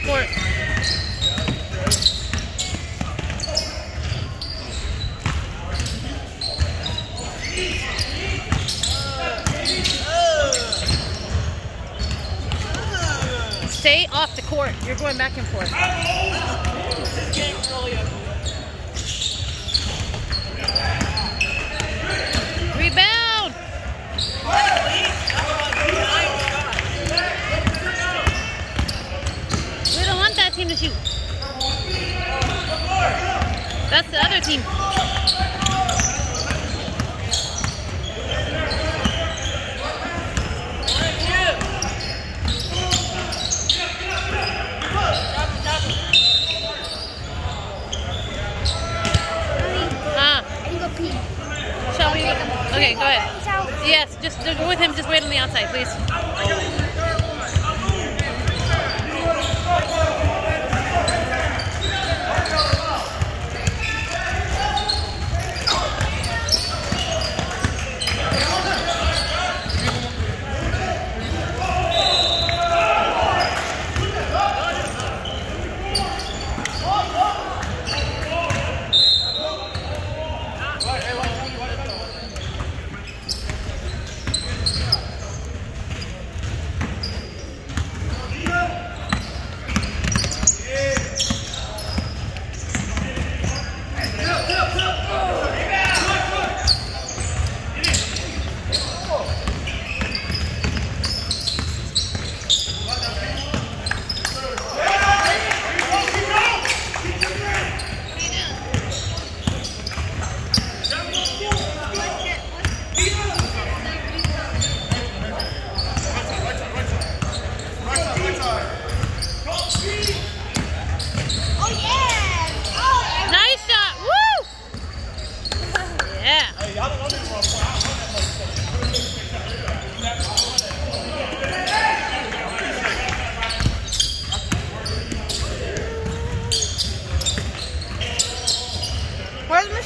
court. Stay off the court. You're going back and forth. Team. Ah, I can go pee. shall we? Okay, go ahead. Yes, just go with him. Just wait on the outside, please.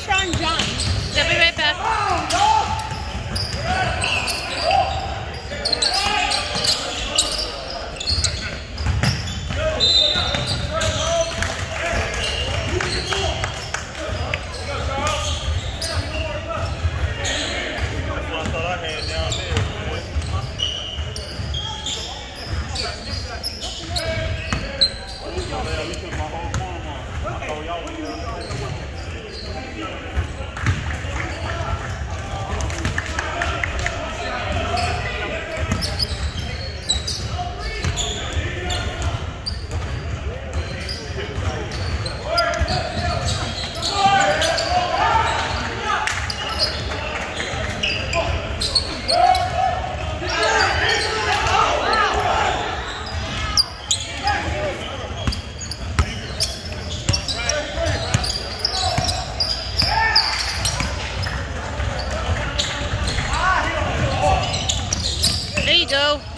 Where's Michelle John? They'll be right back. That's what I thought I had down we took Thank you. There go.